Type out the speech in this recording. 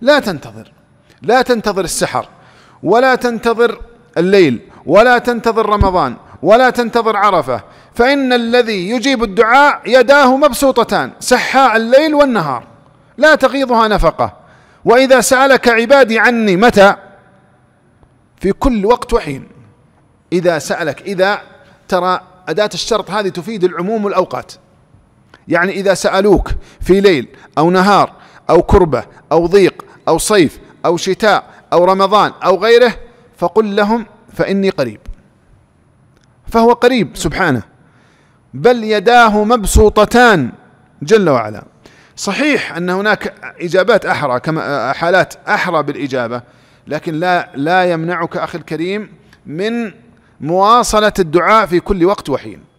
لا تنتظر لا تنتظر السحر ولا تنتظر الليل ولا تنتظر رمضان ولا تنتظر عرفة فإن الذي يجيب الدعاء يداه مبسوطتان سحاء الليل والنهار لا تغيضها نفقة. وإذا سألك عبادي عني متى؟ في كل وقت وحين. إذا سألك إذا ترى أداة الشرط هذه تفيد العموم والأوقات يعني إذا سألوك في ليل أو نهار أو كربة أو ضيق أو صيف أو شتاء أو رمضان أو غيره فقل لهم فإني قريب. فهو قريب سبحانه. بل يداه مبسوطتان جل وعلا. صحيح أن هناك إجابات أحرى كما حالات أحرى بالإجابة لكن لا لا يمنعك أخي الكريم من مواصلة الدعاء في كل وقت وحين.